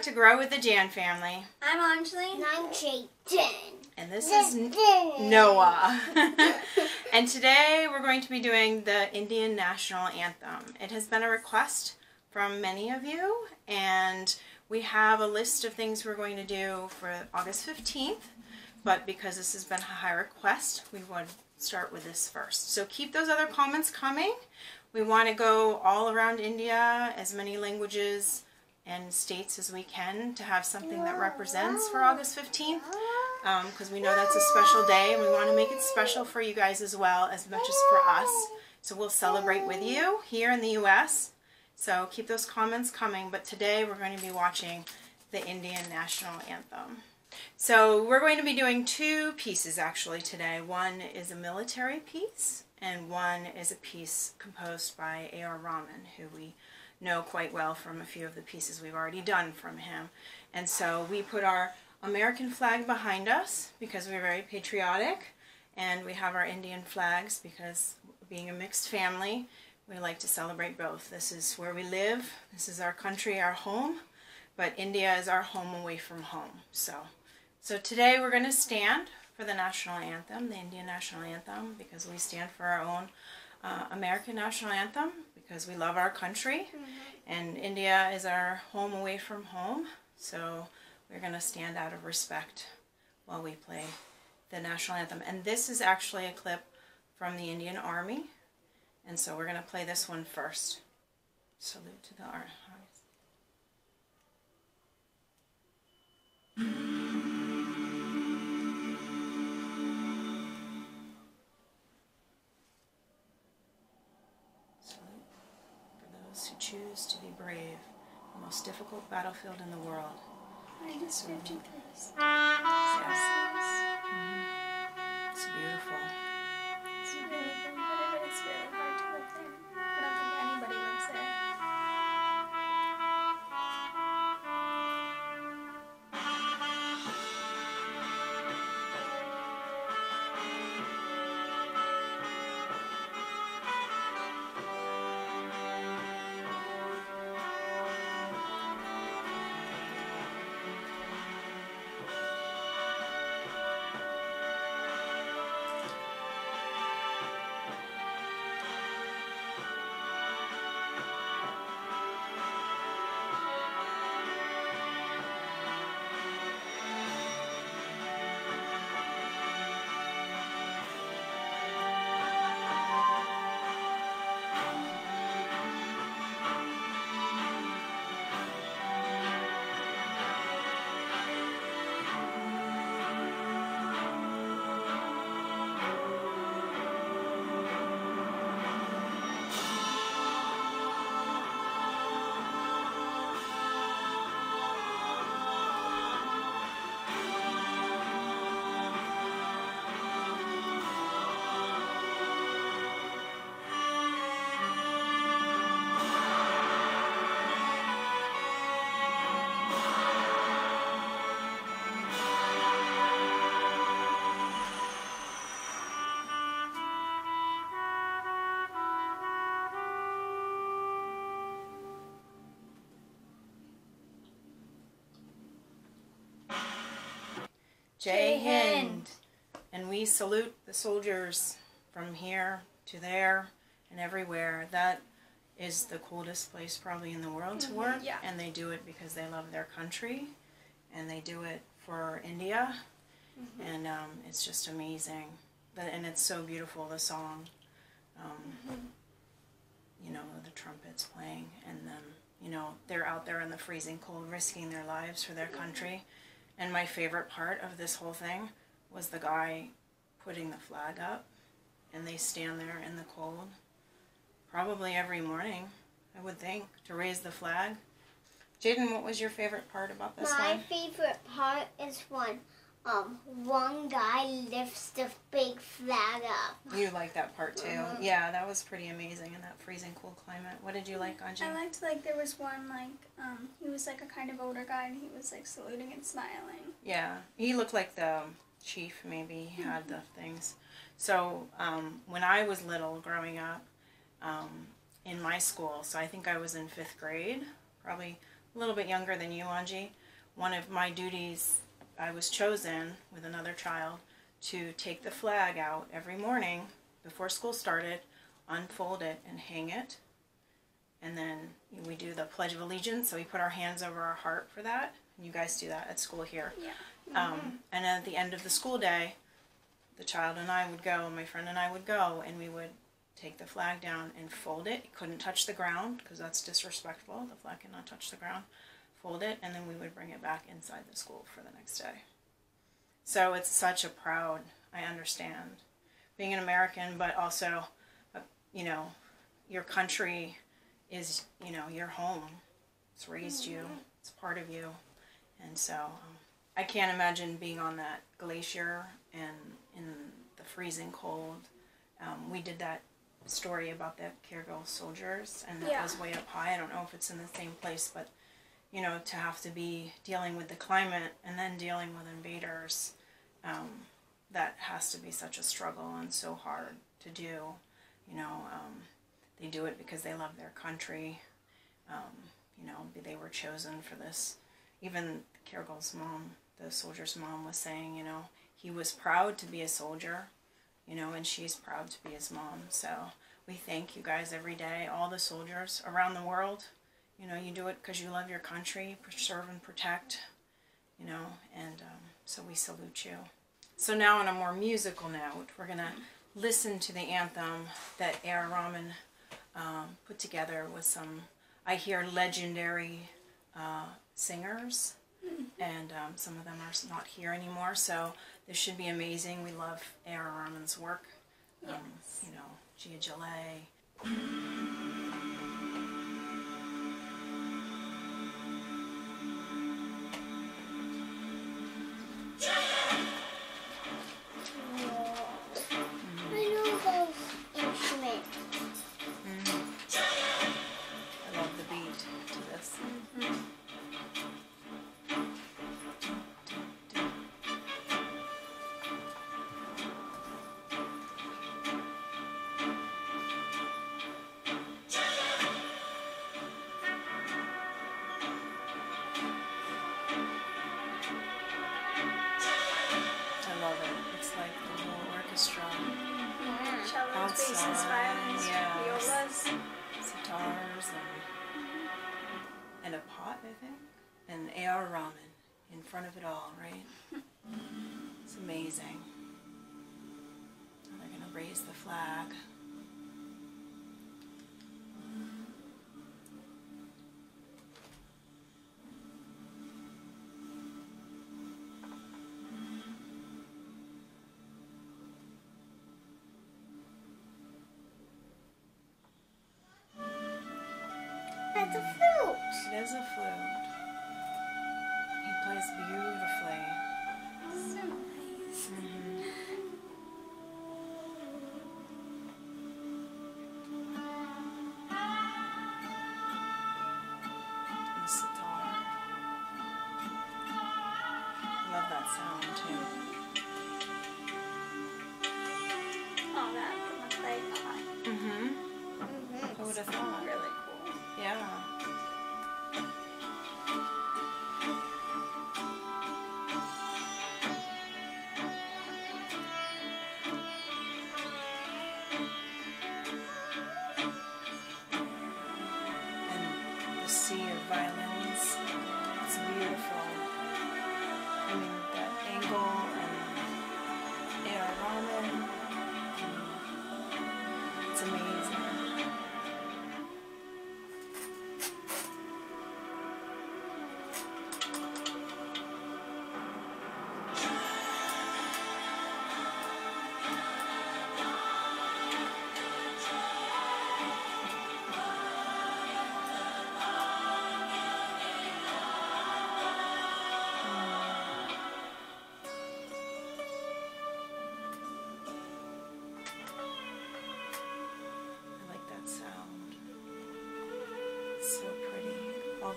back to Grow with the Jan family. I'm Anjali. And I'm Jayden. And this is Noah. and today we're going to be doing the Indian National Anthem. It has been a request from many of you, and we have a list of things we're going to do for August 15th. But because this has been a high request, we would start with this first. So keep those other comments coming. We want to go all around India, as many languages and states as we can to have something that represents for August 15th because um, we know that's a special day and we want to make it special for you guys as well as much as for us. So we'll celebrate with you here in the U.S. So keep those comments coming. But today we're going to be watching the Indian National Anthem. So we're going to be doing two pieces actually today. One is a military piece and one is a piece composed by A.R. Rahman, who we know quite well from a few of the pieces we've already done from him. And so we put our American flag behind us because we're very patriotic and we have our Indian flags because being a mixed family we like to celebrate both. This is where we live, this is our country, our home, but India is our home away from home. So, so today we're going to stand for the national anthem, the Indian national anthem, because we stand for our own uh, American national anthem because we love our country mm -hmm. and India is our home away from home. So we're going to stand out of respect while we play the national anthem. And this is actually a clip from the Indian Army. And so we're going to play this one first. Salute to the Army. Choose to be brave, the most difficult battlefield in the world. Minus 53. Yes. yes. Mm -hmm. It's beautiful. It's really but it's really Jai Hind. And we salute the soldiers from here to there and everywhere. That is the coolest place probably in the world to Mhm, work. yeah. And they do it because they love their country and they do it for India. Mm-hmm. And um, it's just amazing. And it's so beautiful, the song. Um, Mm-hmm. You know, the trumpets playing and them, you know, they're out there in the freezing cold risking their lives for their country. And my favorite part of this whole thing was the guy putting the flag up and they stand there in the cold probably every morning, I would think, to raise the flag. Jayden, what was your favorite part about this My one? favorite part is when um one guy lifts the big flag up. You like that part too. Mhm. Yeah, that was pretty amazing in that freezing cool climate. What did you like, Anji? I liked like there was one like um he was like a kind of older guy and he was like saluting and smiling. Yeah, he looked like the chief, maybe. He had the things. So um, when I was little, growing up, um, in my school, so I think I was in fifth grade, probably a little bit younger than you, Angie, one of my duties, I was chosen with another child to take the flag out every morning before school started, unfold it, and hang it. And then we do the Pledge of Allegiance, so we put our hands over our heart for that. And you guys do that at school here. Yeah. Um, and at the end of the school day, the child and I would go, my friend and I would go, and we would take the flag down and fold it. It couldn't touch the ground because that's disrespectful. The flag cannot touch the ground. Fold it, and then we would bring it back inside the school for the next day. So it's such a proud, I understand, being an American, but also, uh, you know, your country is, you know, your home. It's raised you, it's part of you. And so um, I can't imagine being on that glacier and in the freezing cold. Um, we did that story about the Kyrgyz soldiers, and that Yeah. was way up high. I don't know if it's in the same place, but you know, to have to be dealing with the climate and then dealing with invaders, um, that has to be such a struggle and so hard to do. You know, um, they do it because they love their country. Um, you know, they were chosen for this. Even Kyrgyz's mom, the soldier's mom, was saying, you know, he was proud to be a soldier, you know, and she's proud to be his mom. So we thank you guys every day, all the soldiers around the world. You know, you do it because you love your country, serve and protect, you know, and um, so we salute you. So now, on a more musical note, we're going to listen to the anthem that A.R. Rahman um, put together with some, I hear, legendary uh, singers, and um, some of them are not here anymore. So this should be amazing. We love A.R. Rahman's work. Um, Yes. You know, Gia Jaleh. Flag. That's a flute. It is a flute. He plays beautifully. So nice. And the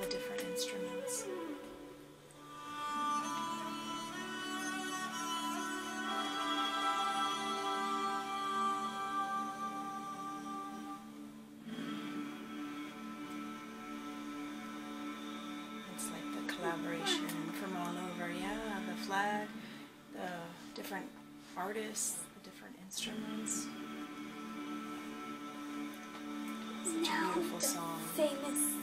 the different instruments. It's like the collaboration from all over, yeah, the flag, the different artists, the different instruments. It's a beautiful song. Famous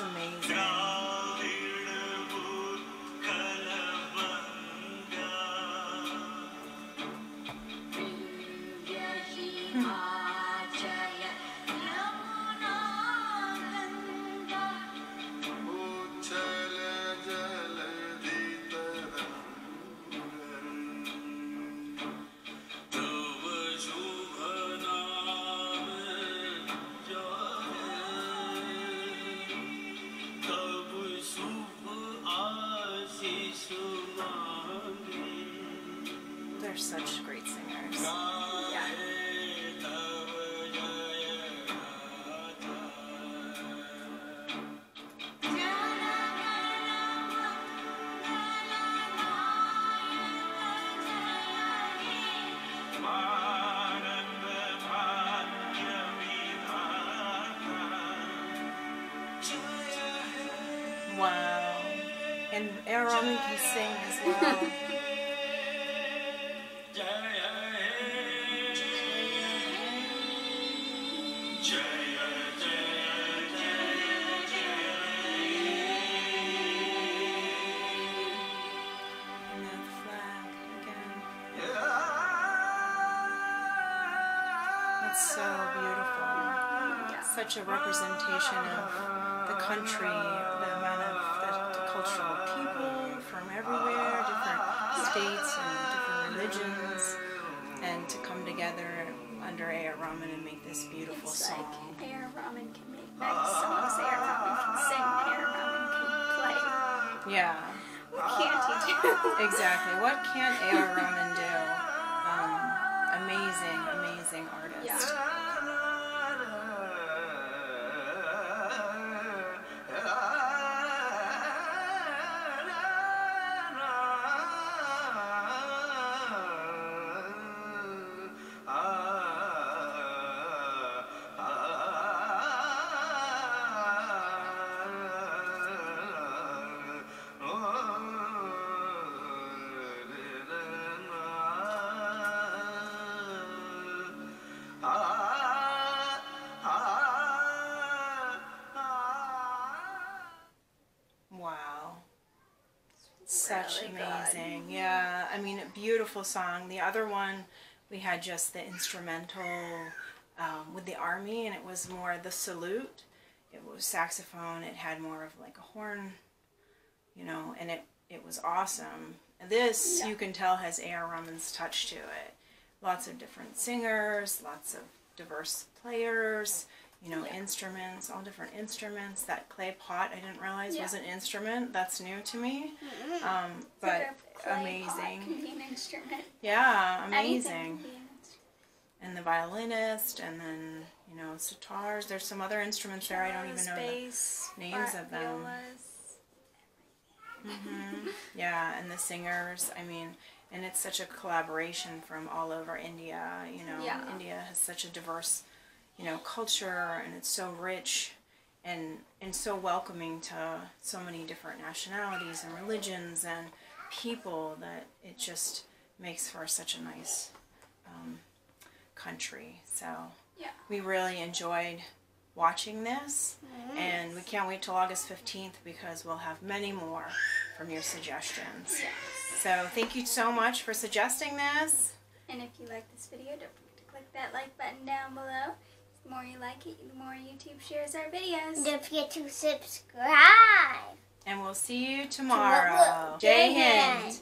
amazing. Aaron can sing as well. It's so beautiful. Yeah. Such a representation of the country, the everywhere, different states and different religions, and to come together under A.R. Rahman and make this beautiful It's song. like A.R. Rahman can make nice songs. A.R. Rahman can sing. A.R. Rahman can play. Yeah, What can't he do? exactly. What can A.R. Rahman do? Um, amazing, amazing artist. Wow. Really good. amazing. Yeah, I mean, beautiful song. The other one, we had just the instrumental um, with the army, and it was more the salute. It was saxophone. It had more of like a horn, you know, and it it was awesome. And this Yeah. you can tell has A.R. Rahman's touch to it. Lots of different singers, lots of diverse players. You know, Yeah. instruments, all different instruments. That clay pot, I didn't realize was Yeah. an instrument. That's new to me. Mm-hmm. Um, but a clay pot amazing. Can be an instrument. Yeah, amazing. can be an instrument. And the violinist, and then you know sitars. There's some other instruments there. I don't even know. the- names of them. Mhm. Yeah, and the singers. I mean, and it's such a collaboration from all over India. You know, Yeah. India has such a diverse, you know, culture, and it's so rich, and and so welcoming to so many different nationalities and religions and people that it just makes for such a nice um, country. So Yeah. we really enjoyed watching this. And we can't wait till August 15th because we'll have many more from your suggestions. Yes. So thank you so much for suggesting this. And if you like this video, don't forget to click that like button down below. The more you like it, the more YouTube shares our videos. Don't forget to subscribe. And we'll see you tomorrow. Jai Jai Hind. Hind.